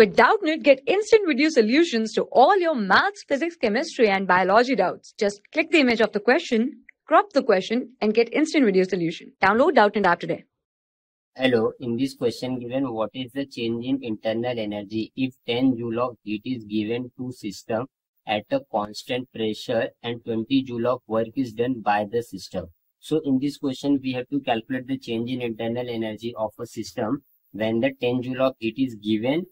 With Doubtnut, get instant video solutions to all your maths, physics, chemistry, and biology doubts. Just click the image of the question, crop the question, and get instant video solution. Download Doubtnut app today. Hello, in this question given what is the change in internal energy if 10 joule of heat is given to system at a constant pressure and 20 joule of work is done by the system. So in this question we have to calculate the change in internal energy of a system when the 10 joule of heat is given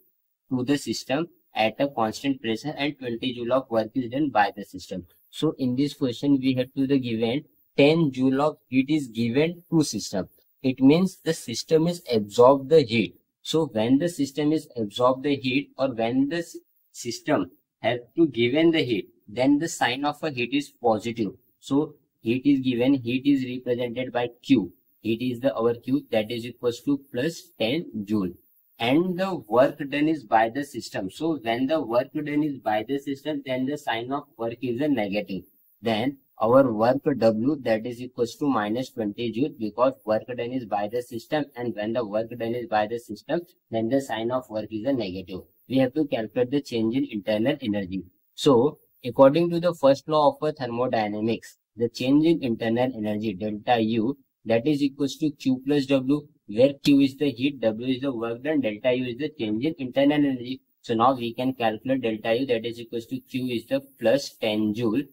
to the system at a constant pressure and 20 joule of work is done by the system. So in this question we have to the given 10 joule of heat is given to system. It means the system is absorb the heat. So when the system is absorb the heat or when the system has to given the heat, then the sign of a heat is positive. So heat is given, heat is represented by Q. Heat is the our Q that is equals to plus 10 joule and the work done is by the system. So when the work done is by the system, then the sign of work is a negative. Then our work W that is equals to minus 20 joule because work done is by the system and when the work done is by the system, then the sign of work is a negative. We have to calculate the change in internal energy. So according to the first law of thermodynamics, the change in internal energy delta U that is equals to Q plus W where Q is the heat, W is the work done, delta U is the change in internal energy. So now we can calculate delta U that is equals to Q is the plus 10 joule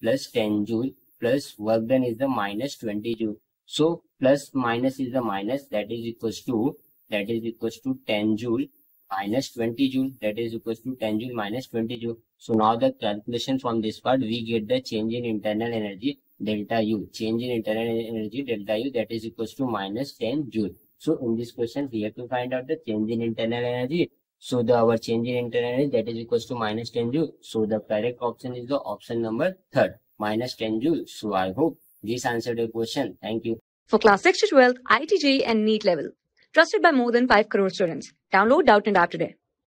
plus 10 joule plus work done is the minus 20 joule. So plus minus is the minus that is equals to that is equals to 10 joule minus 20 joule that is equals to 10 joule minus 20 joule. So now the calculation from this part we get the change in internal energy delta U change in internal energy delta U that is equals to minus 10 joule. So in this question, we have to find out the change in internal energy. So the our change in internal energy that is equals to minus 10 joule. So the correct option is the option number third, minus 10 joule. So I hope this answered your question. Thank you. For class 6 to 12, IIT JEE and NEET level. Trusted by more than 5 crore students. Download Doubtnut app today.